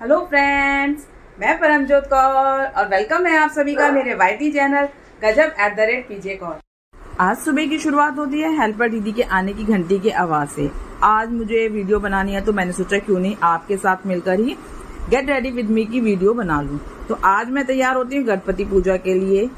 Hello friends मैं परमजोत कौर और welcome है आप सभी का मेरे वाईटी चैनल गजब at the rate PJ Kaur. आज सुबह की शुरुआत होती है हेल्पर दीदी के आने की घंटी की आवाज़ से। आज मुझे वीडियो बनानी है तो मैंने सोचा क्यों नहीं आपके साथ मिलकर ही गेट रेडी विद मी की वीडियो बना लूँ। तो आज मैं तैयार होती हूँ गणपति पूजा के लिए।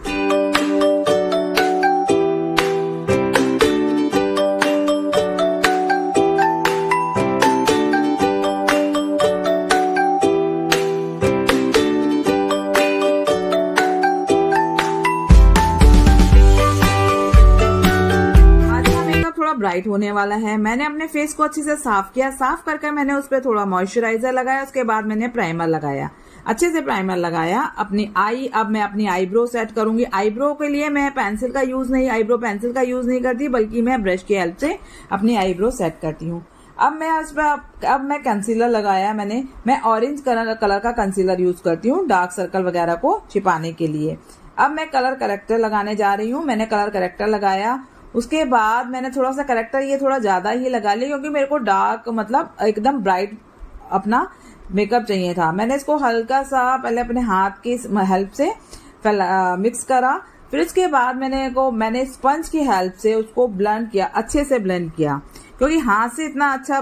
ब्राइट होने वाला है। मैंने अपने फेस को अच्छे से साफ़ किया। साफ़ करके मैंने उस पर थोड़ा मॉइस्चराइजर लगाया। उसके बाद मैंने प्राइमर लगाया। अच्छे से प्राइमर लगाया। अपनी आई अब मैं अपनी आईब्रो सेट करूँगी। आईब्रो के लिए मैं पेंसिल का यूज़ नहीं आईब्रो पेंसिल का यूज़ नहीं करती, बल्कि मैं ब्रश की हेल्प से अपनी आईब्रो सेट करती हूँ। अब मैं उस पर अब मैं कंसीलर लगाया मैंने। मैं ऑरेंज कलर कलर का कंसीलर यूज़ करती हूँ डार्क सर्कल वगैरह को छिपाने के लिए। अब मैं कलर करेक्टर लगाने जा रही हूँ। मैंने कलर करेक्टर लगाया। उसके बाद मैंने थोड़ा सा करेक्टर ये थोड़ा ज़्यादा ही लगा लिया, क्योंकि मेरे को डार्क मतलब एकदम ब्राइट अपना मेकअप चाहिए था। मैंने इसको हल्का सा पहले अपने हाथ की हेल्प से मिक्स करा। फिर इसके बाद मैंने को, मैंने स्पंज की हेल्प से उसको ब्लेंड किया, अच्छे से ब्लेंड किया। क्योंकि हाथ से इतना अच्छा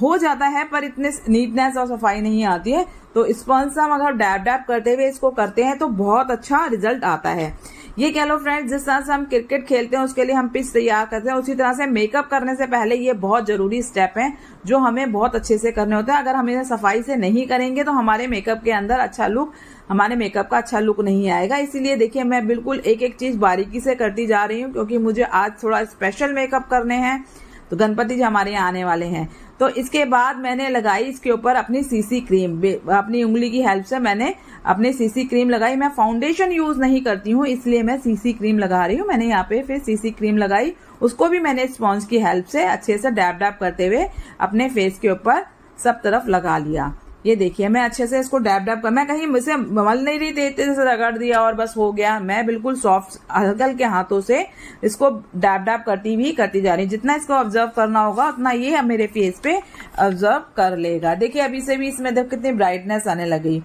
हो जाता है, पर इतने नीटनेस और सफ़ाई नहीं आती है। तो स्पंज हम अगर डैप डैप करते हुए इसको करते हैं तो बहुत अच्छा रिज़ल्ट आता है। ये कह लो फ्रेंड्स जिस तरह से हम क्रिकेट खेलते हैं, उसके लिए हम पिच तैयार करते हैं, उसी तरह से मेकअप करने से पहले ये बहुत ज़रूरी स्टेप है, जो हमें बहुत अच्छे से करने होते हैं। अगर हम इन्हें सफ़ाई से नहीं करेंगे तो हमारे मेकअप के अंदर अच्छा लुक हमारे मेकअप का अच्छा लुक नहीं आएगा। इसीलिए देखिए, मैं बिल्कुल एक एक चीज़ बारीकी से करती जा रही हूँ, क्योंकि मुझे आज थोड़ा स्पेशल मेकअप करने हैं। तो गणपति जी हमारे यहाँ आने वाले हैं। तो इसके बाद मैंने लगाई इसके ऊपर अपनी सीसी क्रीम अपनी उंगली की हेल्प से मैंने अपनी सीसी क्रीम लगाई। मैं फाउंडेशन यूज़ नहीं करती हूँ, इसलिए मैं सीसी क्रीम लगा रही हूँ। मैंने यहाँ पे फिर सीसी क्रीम लगाई। उसको भी मैंने स्पॉन्ज की हेल्प से अच्छे से डैप डैप करते हुए अपने फेस के ऊपर सब तरफ़ लगा लिया। ये देखिए, मैं अच्छे से इसको डैप डैप कर, मैं कहीं मुझे मल नहीं रही देते जैसे रगड़ दिया और बस हो गया। मैं बिल्कुल सॉफ्ट हल्कल के हाथों से इसको डैप डैप करती भी करती जा रही जितना इसको ऑब्ज़र्व करना होगा, उतना ये मेरे फेस पे ऑब्ज़र्व कर लेगा। देखिए, अभी से भी इसमें देख कितनी ब्राइटनेस आने लगी।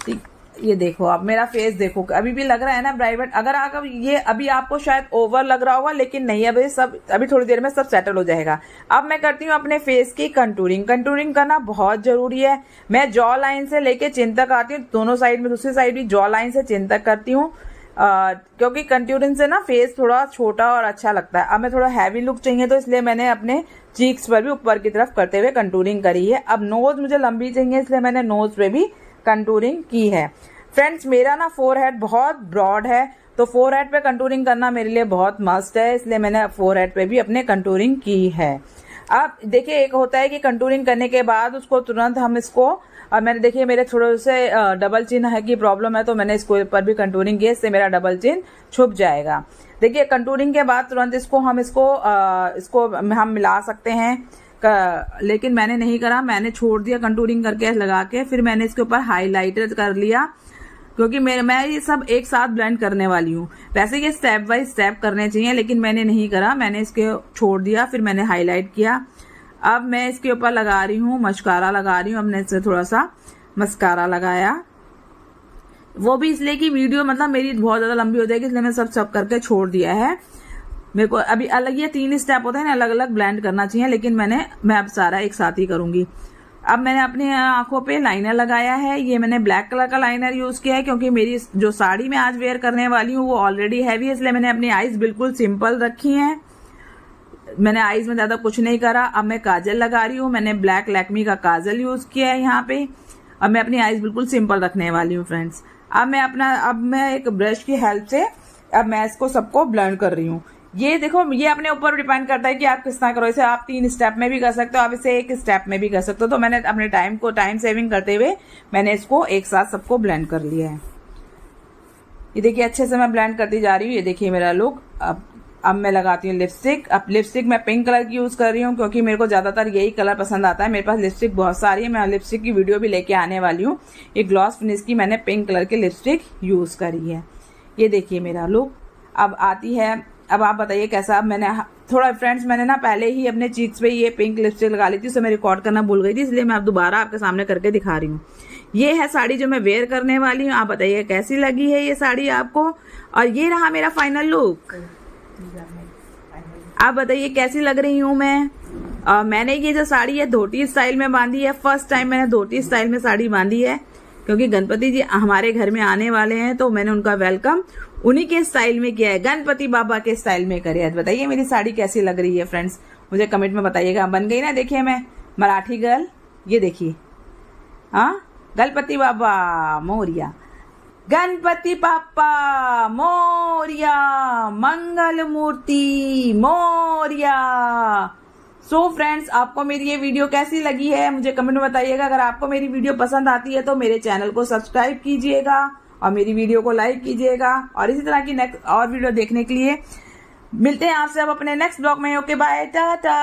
ठीक। ये देखो आप, मेरा फेस देखो। अभी भी लग रहा है ना ब्राइट अगर अगर ये, अभी आपको शायद ओवर लग रहा होगा, लेकिन नहीं अभी सब, अभी थोड़ी देर में सब सेटल हो जाएगा। अब मैं करती हूँ अपने फेस की कंटूरिंग कंटूरिंग करना बहुत ज़रूरी है। मैं जॉ लाइन से लेके चिन तक आती हूँ, दोनों साइड में, दूसरी साइड भी जॉ लाइन से चिन तक करती हूँ। क्योंकि कंट्यूरिंग से ना फेस थोड़ा छोटा और अच्छा लगता है। अब मैं थोड़ा हैवी लुक चाहिए तो इसलिए मैंने अपने चीक्स पर भी ऊपर की तरफ़ करते हुए कंटूरिंग करी है। अब नोज़ मुझे लंबी चाहिए, इसलिए मैंने नोज़ पे भी कंटूरिंग की है। फ्रेंड्स मेरा ना फोर हेड बहुत ब्रॉड है तो फोर हेड पे कंटूरिंग करना मेरे लिए बहुत मस्त है इसलिए मैंने फोर हेड पे भी अपने कंटूरिंग की है। अब देखिए एक होता है कि कंटूरिंग करने के बाद उसको तुरंत हम इसको और मैंने देखिए मेरे थोड़े से डबल चिन्ह है की प्रॉब्लम है तो मैंने इसको पर भी कंटूरिंग की इससे मेरा डबल चिन्ह छुप जाएगा। देखिए कंटूरिंग के बाद तुरंत इसको हम इसको आ, इसको हम मिला सकते हैं। लेकिन मैंने नहीं करा, मैंने छोड़ दिया कंटूरिंग करके लगा के, फिर मैंने इसके ऊपर हाईलाइटर कर लिया, क्योंकि मैं मैं ये सब एक साथ ब्लेंड करने वाली हूँ। वैसे ये स्टेप बाय स्टेप करने चाहिए, लेकिन मैंने नहीं करा, मैंने इसके छोड़ दिया, फिर मैंने हाईलाइट किया। अब मैं इसके ऊपर लगा रही हूँ मस्कारा लगा रही हूँ, हमने इससे थोड़ा सा मस्कारा लगाया। वो भी इसलिए कि वीडियो मतलब मेरी बहुत ज़्यादा लंबी हो जाएगी, इसलिए मैं सब सब करके छोड़ दिया है। मेरे को अभी अलग ये तीन स्टेप होते हैं अलग अलग ब्लेंड करना चाहिए, लेकिन मैंने, मैं अब सारा एक साथ ही करूँगी। अब मैंने अपनी आँखों पे लाइनर लगाया है, ये मैंने ब्लैक कलर का लाइनर यूज़ किया है, क्योंकि मेरी जो साड़ी मैं आज वेयर करने वाली हूँ, वो ऑलरेडी हैवी है, इसलिए मैंने अपनी आईज बिल्कुल सिंपल रखी है। मैंने आईज में ज़्यादा कुछ नहीं करा, अब मैं काजल लगा रही हूँ, मैंने ब्लैक लैकमी का काजल यूज़ किया है यहाँ पे। अब मैं अपनी आईज बिल्कुल सिंपल रखने वाली हूँ फ्रेंड्स अब मैं अपना, अब मैं एक ब्रश की हेल्प से, अब मैं इसको सबको ब्लेंड कर रही हूँ। ये देखो, ये अपने ऊपर डिपेंड करता है कि आप किस तरह करो। इसे आप तीन स्टेप में भी कर सकते हो, आप इसे एक स्टेप में भी कर सकते हो। तो मैंने अपने टाइम को टाइम सेविंग करते हुए मैंने इसको एक साथ सबको ब्लेंड कर लिया है। ये देखिए, अच्छे से मैं ब्लेंड करती जा रही हूँ। ये देखिए मेरा लुक अब अब मैं लगाती हूँ लिपस्टिक अब लिपस्टिक मैं पिंक कलर की यूज़ कर रही हूँ क्योंकि मेरे को ज़्यादातर यही कलर पसंद आता है। मेरे पास लिपस्टिक बहुत सारी है। मैं लिपस्टिक की वीडियो भी लेके आने वाली हूँ। ये ग्लॉस फिनिश की मैंने पिंक कलर की लिपस्टिक यूज़ करी है। ये देखिए मेरा लुक अब आती है अब आप बताइए कैसा अब मैंने थोड़ा फ्रेंड्स मैंने ना पहले ही अपने चीक्स पे ये पिंक लिपस्टिक लगा ली थी उसे मैं रिकॉर्ड करना भूल गई थी इसलिए मैं अब दोबारा आपके सामने करके दिखा रही हूँ। ये है साड़ी जो मैं वेयर करने वाली हूँ आप बताइए कैसी लगी है ये साड़ी आपको? और ये रहा मेरा फाइनल लुक आप बताइए कैसी लग रही हूँ मैं? आ, मैंने ये जो साड़ी है धोती स्टाइल में बांधी है फ़र्स्ट टाइम मैंने धोती स्टाइल में साड़ी बांधी है। क्योंकि गणपति जी हमारे घर में आने वाले हैं तो मैंने उनका वेलकम उन्हीं के स्टाइल में किया है। गणपति बाबा के स्टाइल में करिए बताइए मेरी साड़ी कैसी लग रही है फ्रेंड्स मुझे कमेंट में बताइएगा। बन गई ना, देखिए मैं। मराठी गर्ल ये देखिए। हाँ? गणपति बाबा, मोरिया। गणपति पापा Morya. Mangal Murti, Morya. So so friends आपको मेरी ये वीडियो कैसी लगी है? मुझे कमेंट में बताइएगा। अगर आपको मेरी वीडियो पसंद आती है तो मेरे चैनल को सब्सक्राइब कीजिएगा और मेरी वीडियो को लाइक कीजिएगा। और इसी तरह की नेक्स्ट और वीडियो देखने के लिए मिलते हैं आपसे अब अपने नेक्स्ट ब्लॉग में। Okay bye tata